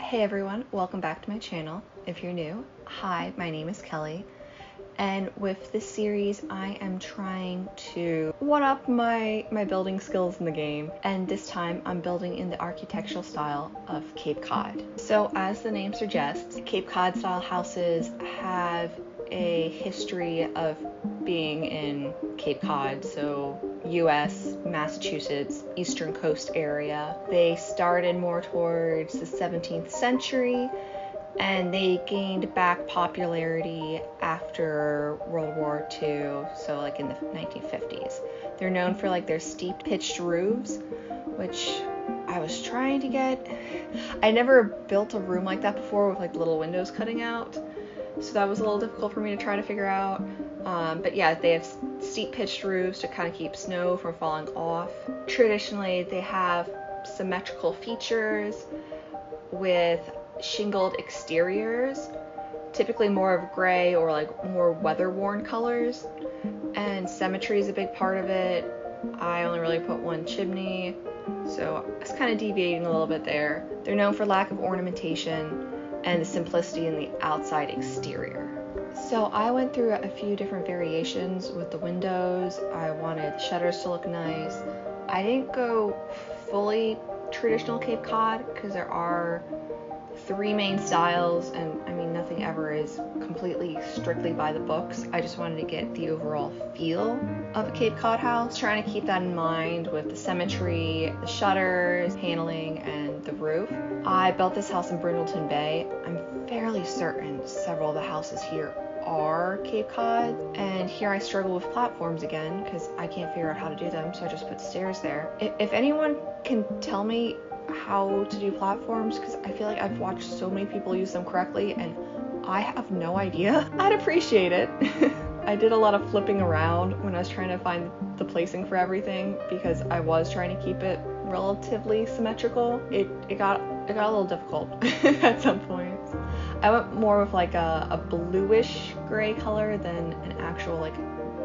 Hey everyone, welcome back to my channel. If you're new, hi, my name is Kelly. And with this series, I am trying to one up my, my building skills in the game. And this time I'm building in the architectural style of Cape Cod. So as the name suggests, Cape Cod style houses have a history of being in Cape Cod, so US, Massachusetts, Eastern Coast area. They started more towards the 17th century and they gained back popularity after World War II, so like in the 1950s. They're known for like their steep pitched roofs, which I was trying to get. I never built a room like that before with like little windows cutting out, so that was a little difficult for me to try to figure out. Um, but yeah, they have steep pitched roofs to kind of keep snow from falling off. Traditionally, they have symmetrical features with shingled exteriors, typically more of gray or like more weather worn colors. And symmetry is a big part of it. I only really put one chimney, so I was kind of deviating a little bit there. They're known for lack of ornamentation and the simplicity in the outside exterior. So I went through a few different variations with the windows. I wanted shutters to look nice. I didn't go fully traditional Cape Cod because there are three main styles, and I mean, nothing ever is completely strictly by the books. I just wanted to get the overall feel of a Cape Cod house, trying to keep that in mind with the symmetry, the shutters, paneling, and the roof. I built this house in Brindleton Bay. I'm fairly certain several of the houses here are Cape Cod, and here I struggle with platforms again because I can't figure out how to do them, so I just put stairs there. If, if anyone can tell me how to do platforms because I feel like I've watched so many people use them correctly and I have no idea. I'd appreciate it. I did a lot of flipping around when I was trying to find the placing for everything because I was trying to keep it relatively symmetrical. It it got it got a little difficult at some points. I went more with like a, a bluish gray color than an actual like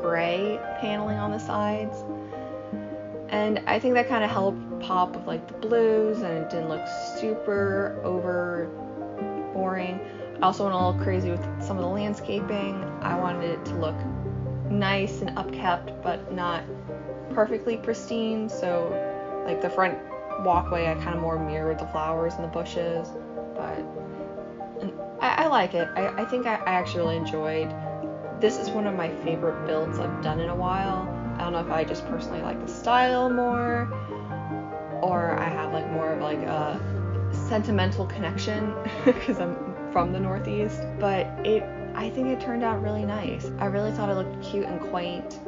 gray paneling on the sides. And I think that kind of helped pop with like the blues and it didn't look super over boring. I also went a little crazy with some of the landscaping. I wanted it to look nice and upkept but not perfectly pristine. So like the front walkway I kind of more mirrored the flowers and the bushes. But I, I, like it. I, I think I, I actually really enjoyed. This is one of my favorite builds I've done in a while I don't know if I just personally like the style more or I have like more of like a sentimental connection because I'm from the Northeast, but it I think it turned out really nice. I really thought it looked cute and quaint.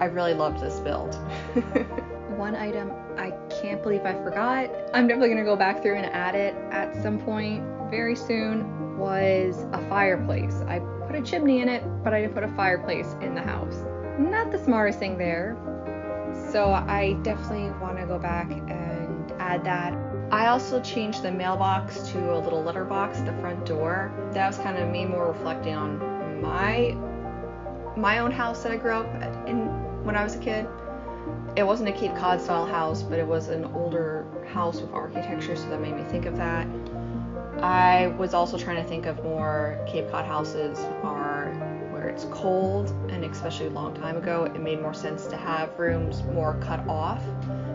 I really loved this build. One item I can't believe I forgot. I'm definitely gonna go back through and add it at some point very soon was a fireplace. I put a chimney in it, but I didn't put a fireplace in the house not the smartest thing there. So I definitely want to go back and add that. I also changed the mailbox to a little letterbox at the front door. That was kind of me more reflecting on my my own house that I grew up in when I was a kid. It wasn't a Cape Cod style house, but it was an older house with architecture, so that made me think of that. I was also trying to think of more Cape Cod houses are where it's cold and especially a long time ago it made more sense to have rooms more cut off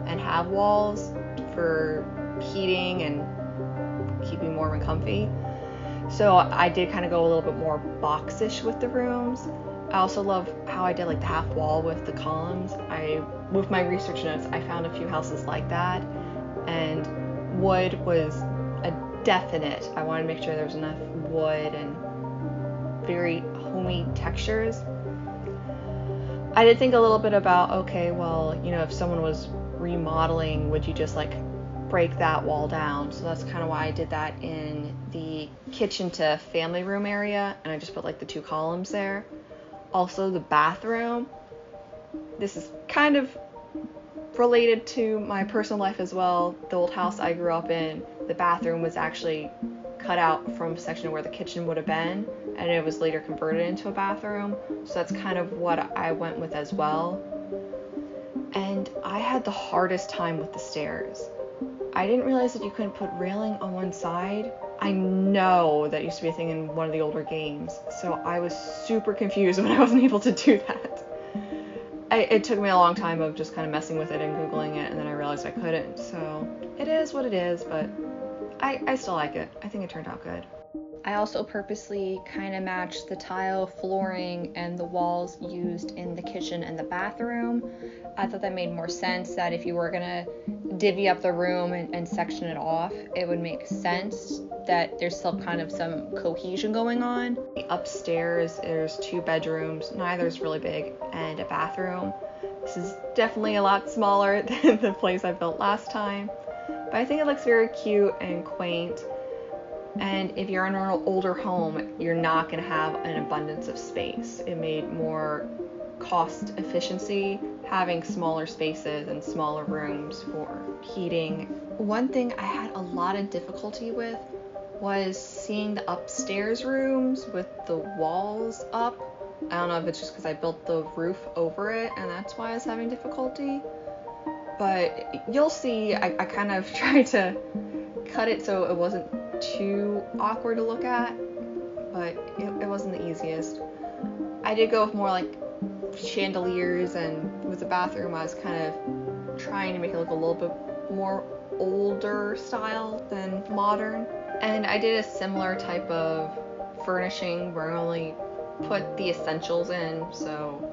and have walls for heating and keeping warm and comfy so i did kind of go a little bit more boxish with the rooms i also love how i did like the half wall with the columns i with my research notes i found a few houses like that and wood was a definite i wanted to make sure there was enough wood and very homey textures. I did think a little bit about okay, well, you know, if someone was remodeling, would you just like break that wall down? So that's kind of why I did that in the kitchen to family room area, and I just put like the two columns there. Also, the bathroom. This is kind of related to my personal life as well. The old house I grew up in, the bathroom was actually cut out from a section where the kitchen would have been, and it was later converted into a bathroom. So that's kind of what I went with as well. And I had the hardest time with the stairs. I didn't realize that you couldn't put railing on one side. I know that used to be a thing in one of the older games, so I was super confused when I wasn't able to do that. I, it took me a long time of just kind of messing with it and googling it, and then I realized I couldn't. So it is what it is, but I, I still like it. I think it turned out good. I also purposely kind of matched the tile flooring and the walls used in the kitchen and the bathroom. I thought that made more sense that if you were gonna divvy up the room and, and section it off, it would make sense that there's still kind of some cohesion going on. Upstairs, there's two bedrooms, neither is really big, and a bathroom. This is definitely a lot smaller than the place I built last time, but I think it looks very cute and quaint. And if you're in an older home, you're not going to have an abundance of space. It made more cost efficiency having smaller spaces and smaller rooms for heating. One thing I had a lot of difficulty with was seeing the upstairs rooms with the walls up. I don't know if it's just because I built the roof over it and that's why I was having difficulty. But you'll see, I, I kind of tried to cut it so it wasn't too awkward to look at, but it, it wasn't the easiest. I did go with more like chandeliers, and with the bathroom, I was kind of trying to make it look a little bit more older style than modern. And I did a similar type of furnishing where I only put the essentials in, so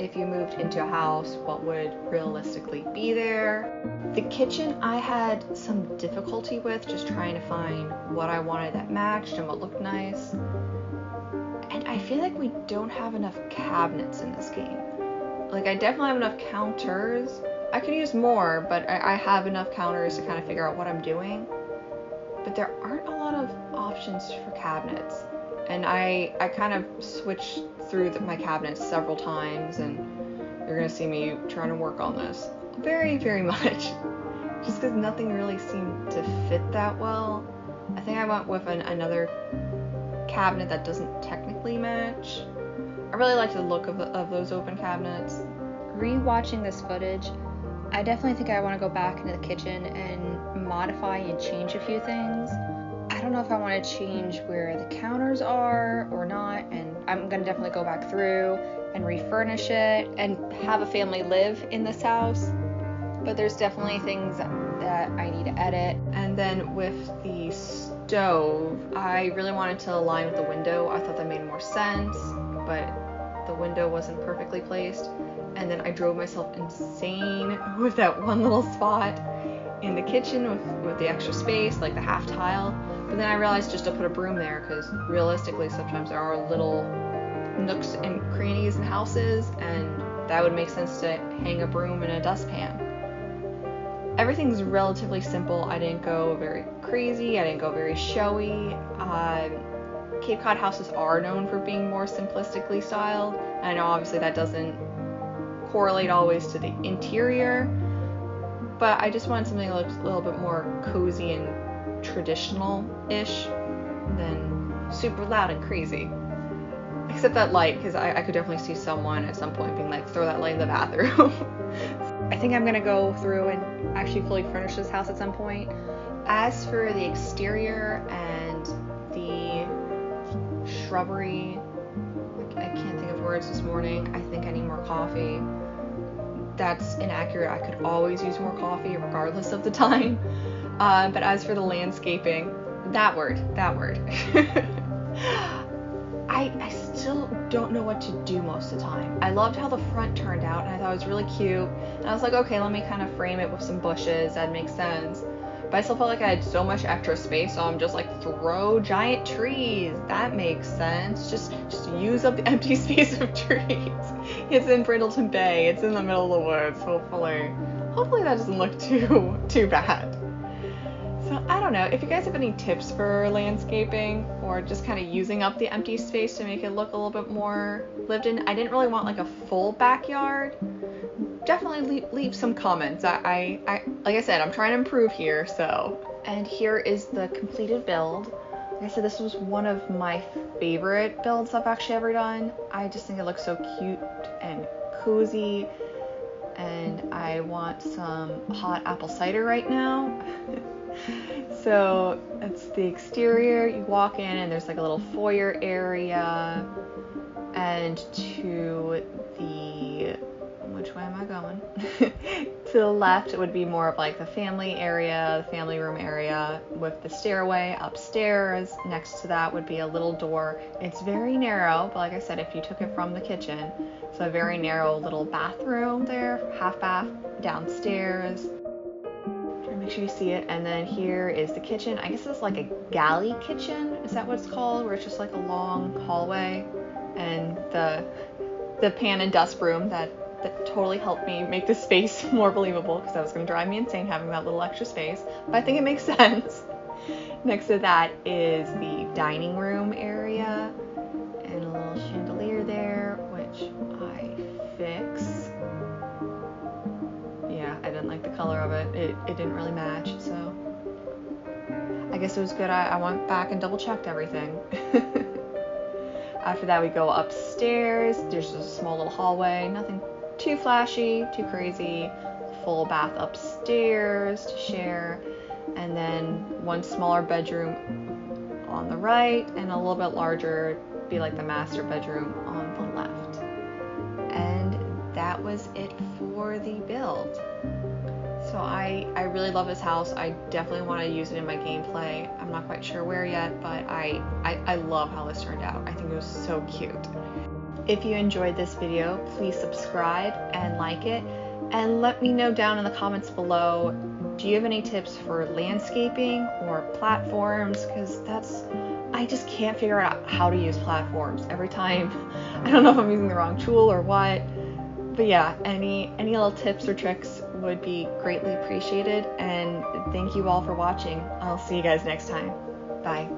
if you moved into a house, what would realistically be there. The kitchen I had some difficulty with just trying to find what I wanted that matched and what looked nice. And I feel like we don't have enough cabinets in this game. Like, I definitely have enough counters. I could use more, but I, I have enough counters to kind of figure out what I'm doing. But there aren't a lot of options for cabinets. And I, I kind of switched through the, my cabinets several times, and you're gonna see me trying to work on this very, very much. Just because nothing really seemed to fit that well. I think I went with an, another cabinet that doesn't technically match. I really like the look of, of those open cabinets. Rewatching this footage, I definitely think I want to go back into the kitchen and modify and change a few things. I don't know if I want to change where the counters are or not, and I'm gonna definitely go back through and refurnish it and have a family live in this house. But there's definitely things that I need to edit. And then with the stove, I really wanted to align with the window. I thought that made more sense, but the window wasn't perfectly placed. And then I drove myself insane with that one little spot in the kitchen with, with the extra space, like the half tile. But then I realized just to put a broom there because realistically, sometimes there are little nooks and crannies in houses, and that would make sense to hang a broom in a dustpan. Everything's relatively simple. I didn't go very crazy, I didn't go very showy. Um, Cape Cod houses are known for being more simplistically styled. I know obviously that doesn't correlate always to the interior, but I just wanted something that looks a little bit more cozy and traditional-ish than super loud and crazy. Except that light, because I, I could definitely see someone at some point being like, throw that light in the bathroom. I think I'm gonna go through and actually fully furnish this house at some point. As for the exterior and the shrubbery, I can't think of words this morning. I think I need more coffee. That's inaccurate. I could always use more coffee regardless of the time. Uh, but as for the landscaping, that word, that word. I, I still don't know what to do most of the time. I loved how the front turned out and I thought it was really cute. And I was like, okay, let me kind of frame it with some bushes. That makes sense. But I still felt like I had so much extra space, so I'm just like, throw giant trees. That makes sense. Just just use up the empty space of trees. It's in Brindleton Bay. It's in the middle of the woods. Hopefully, hopefully that doesn't look too too bad. So I don't know if you guys have any tips for landscaping or just kind of using up the empty space to make it look a little bit more lived in. I didn't really want like a full backyard. Definitely leave, leave some comments. I, I, I, like I said, I'm trying to improve here. So, and here is the completed build. Like I said, this was one of my favorite builds I've actually ever done. I just think it looks so cute and cozy and I want some hot apple cider right now. so it's the exterior. You walk in and there's like a little foyer area, and to which way am I going? to the left, it would be more of like the family area, the family room area with the stairway upstairs. Next to that would be a little door. It's very narrow, but like I said, if you took it from the kitchen, so a very narrow little bathroom there, half bath downstairs. Make sure you see it. And then here is the kitchen. I guess it's like a galley kitchen. Is that what it's called? Where it's just like a long hallway and the the pan and dust room that that totally helped me make the space more believable because that was going to drive me insane having that little extra space. But I think it makes sense. Next to that is the dining room area and a little chandelier there, which I fix. Yeah, I didn't like the color of it. It, it didn't really match, so I guess it was good. I, I went back and double checked everything. After that, we go upstairs. There's just a small little hallway, nothing too flashy, too crazy. Full bath upstairs to share, and then one smaller bedroom on the right, and a little bit larger, be like the master bedroom on the left. And that was it for the build. So I, I really love this house. I definitely want to use it in my gameplay. I'm not quite sure where yet, but I, I, I love how this turned out. I think it was so cute. If you enjoyed this video, please subscribe and like it. And let me know down in the comments below, do you have any tips for landscaping or platforms? Because that's, I just can't figure out how to use platforms every time. I don't know if I'm using the wrong tool or what. But yeah, any any little tips or tricks would be greatly appreciated. And thank you all for watching. I'll see you guys next time. Bye.